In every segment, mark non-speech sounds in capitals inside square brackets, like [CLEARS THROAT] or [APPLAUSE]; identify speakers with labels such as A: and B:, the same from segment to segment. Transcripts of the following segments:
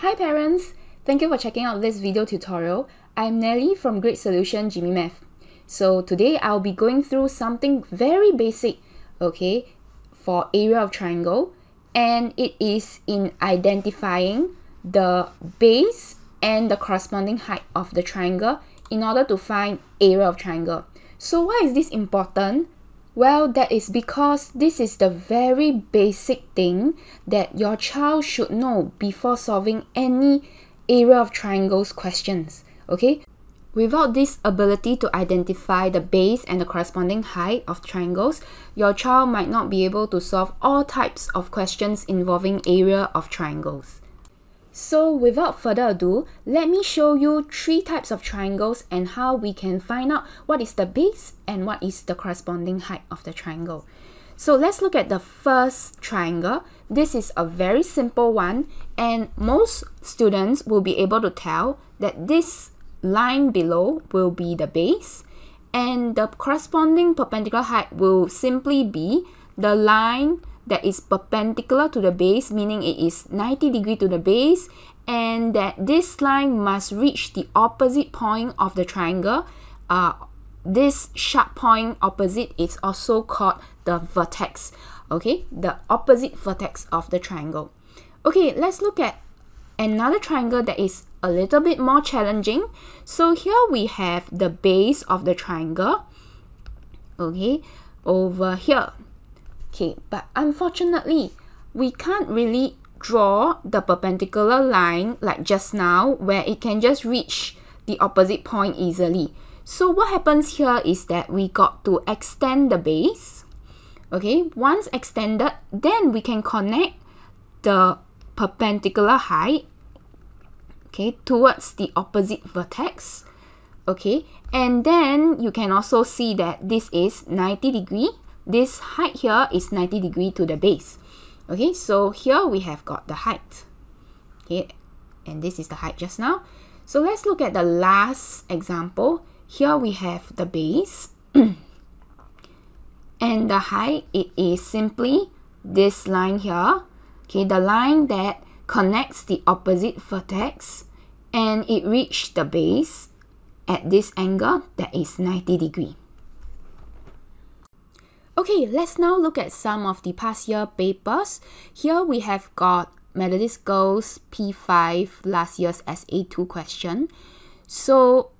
A: Hi parents! Thank you for checking out this video tutorial. I'm Nelly from Grade Solution Jimmy Math. So today I'll be going through something very basic, okay, for area of triangle and it is in identifying the base and the corresponding height of the triangle in order to find area of triangle. So why is this important? Well, that is because this is the very basic thing that your child should know before solving any area of triangles questions. Okay? Without this ability to identify the base and the corresponding height of triangles, your child might not be able to solve all types of questions involving area of triangles. So without further ado, let me show you three types of triangles and how we can find out what is the base and what is the corresponding height of the triangle. So let's look at the first triangle. This is a very simple one and most students will be able to tell that this line below will be the base and the corresponding perpendicular height will simply be the line that is perpendicular to the base, meaning it is 90 degree to the base, and that this line must reach the opposite point of the triangle. Uh, this sharp point opposite is also called the vertex, okay? The opposite vertex of the triangle. Okay, let's look at another triangle that is a little bit more challenging. So here we have the base of the triangle, okay, over here. Okay, but unfortunately, we can't really draw the perpendicular line like just now where it can just reach the opposite point easily. So what happens here is that we got to extend the base. Okay, once extended, then we can connect the perpendicular height okay, towards the opposite vertex. Okay, and then you can also see that this is 90 degree this height here is 90 degree to the base. Okay, so here we have got the height. Okay, and this is the height just now. So let's look at the last example. Here we have the base. [CLEARS THROAT] and the height, it is simply this line here. Okay, the line that connects the opposite vertex and it reached the base at this angle that is 90 degree. Okay, let's now look at some of the past year papers. Here we have got Methodist Girls P5 last year's SA2 question. So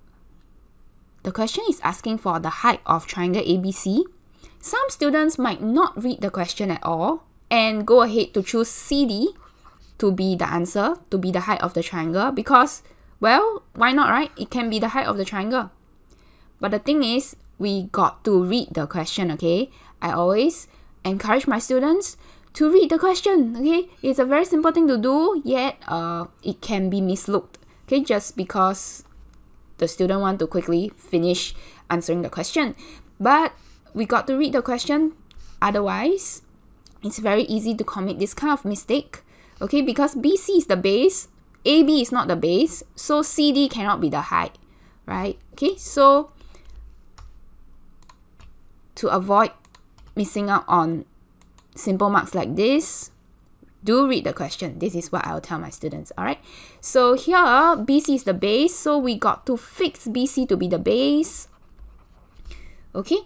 A: the question is asking for the height of triangle ABC. Some students might not read the question at all and go ahead to choose CD to be the answer, to be the height of the triangle because, well, why not, right? It can be the height of the triangle. But the thing is, we got to read the question, okay? I always encourage my students to read the question. Okay, it's a very simple thing to do, yet uh, it can be mislooked. Okay, just because the student want to quickly finish answering the question, but we got to read the question. Otherwise, it's very easy to commit this kind of mistake. Okay, because BC is the base, AB is not the base, so CD cannot be the height, right? Okay, so to avoid missing out on simple marks like this, do read the question. This is what I'll tell my students, all right? So here, BC is the base, so we got to fix BC to be the base, okay?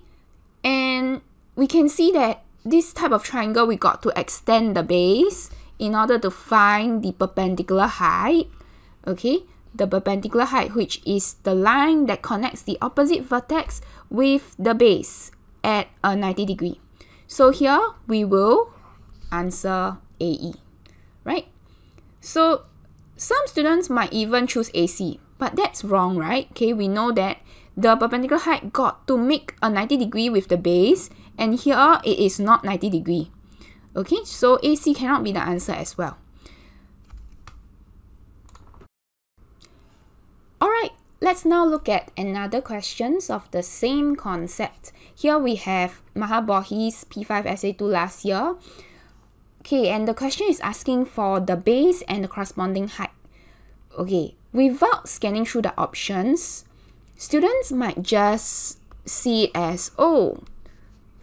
A: And we can see that this type of triangle, we got to extend the base in order to find the perpendicular height, okay? The perpendicular height, which is the line that connects the opposite vertex with the base at a 90 degree. So here we will answer AE, right? So some students might even choose AC, but that's wrong, right? Okay, we know that the perpendicular height got to make a 90 degree with the base, and here it is not 90 degree. Okay, so AC cannot be the answer as well. Alright, Let's now look at another questions of the same concept. Here we have Maha Bodhi's P5 SA2 last year. Okay, and the question is asking for the base and the corresponding height. Okay, without scanning through the options, students might just see it as, oh,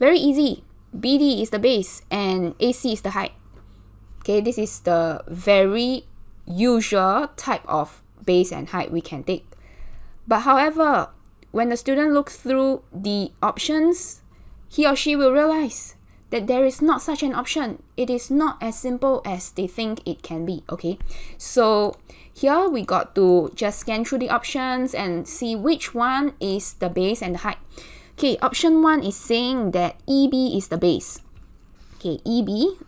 A: very easy. BD is the base and AC is the height. Okay, this is the very usual type of base and height we can take. But however, when the student looks through the options, he or she will realize that there is not such an option. It is not as simple as they think it can be, okay? So here we got to just scan through the options and see which one is the base and the height. Okay, option 1 is saying that EB is the base. Okay, EB.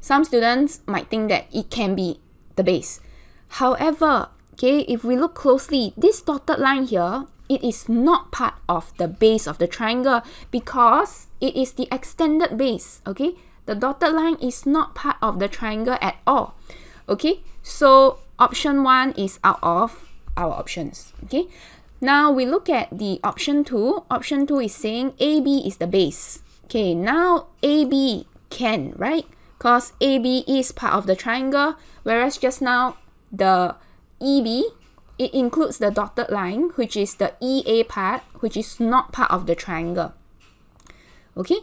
A: Some students might think that it can be the base. However, okay, if we look closely, this dotted line here it is not part of the base of the triangle because it is the extended base, okay? The dotted line is not part of the triangle at all, okay? So option 1 is out of our options, okay? Now we look at the option 2. Option 2 is saying AB is the base. Okay, now AB can, right? Because AB is part of the triangle, whereas just now the EB it includes the dotted line, which is the EA part, which is not part of the triangle. Okay,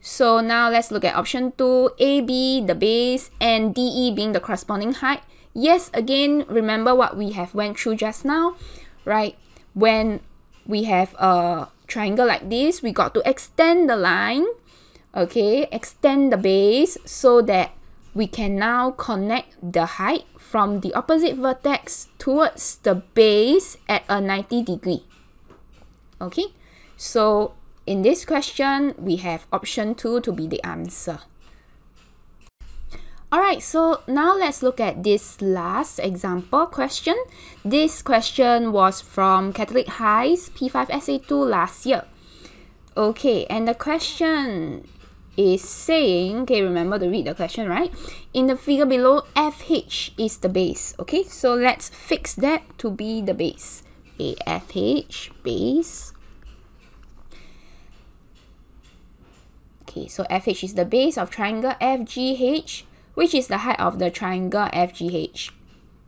A: so now let's look at option 2, AB, the base, and DE being the corresponding height. Yes, again, remember what we have went through just now, right? When we have a triangle like this, we got to extend the line, okay, extend the base so that we can now connect the height from the opposite vertex towards the base at a 90 degree. Okay, so in this question, we have option 2 to be the answer. Alright, so now let's look at this last example question. This question was from Catholic High's P5SA2 last year. Okay, and the question is saying, okay, remember to read the question, right? In the figure below, FH is the base. Okay, so let's fix that to be the base. A FH base. Okay, so FH is the base of triangle FGH, which is the height of the triangle FGH.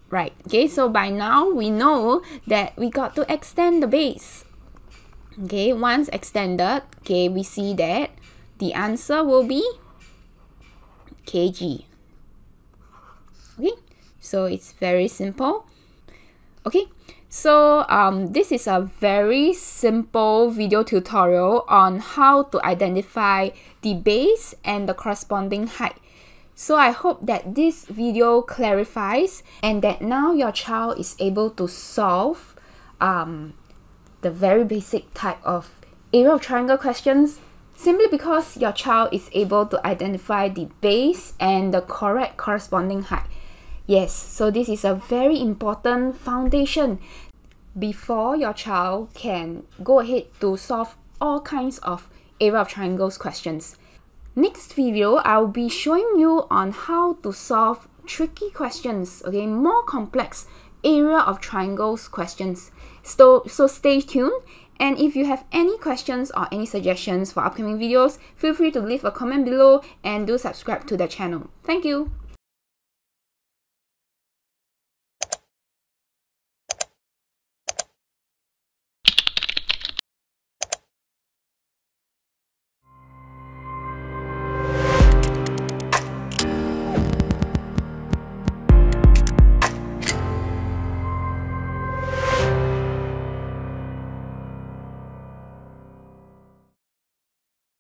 A: Right, okay, so by now we know that we got to extend the base. Okay, once extended, okay, we see that the answer will be kg. Okay, so it's very simple. Okay, so um, this is a very simple video tutorial on how to identify the base and the corresponding height. So I hope that this video clarifies and that now your child is able to solve um, the very basic type of area of triangle questions simply because your child is able to identify the base and the correct corresponding height. Yes, so this is a very important foundation before your child can go ahead to solve all kinds of area of triangles questions. Next video, I'll be showing you on how to solve tricky questions, okay, more complex area of triangles questions. So, so stay tuned and if you have any questions or any suggestions for upcoming videos, feel free to leave a comment below and do subscribe to the channel. Thank you!